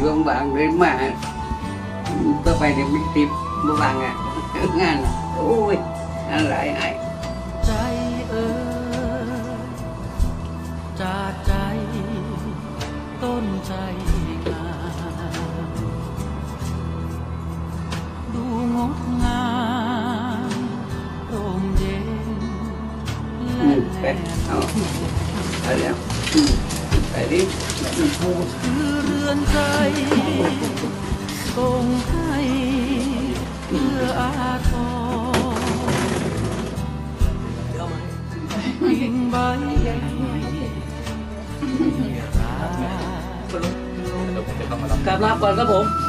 vương vàng đến mà. Tôi phải đi biết tìm mua vàng à ngàn ôi anh lại ai trái ơi trà trái tôn trái ngàn ดงามร่มเย็นและ Ừ. แล Phải. Ờ. Ở đâu. Ừ. Phải đi. Ừ. คือเรือนใจส่งให้เพื่ออาทรยิ่งใบกลับลาก่อนครับผม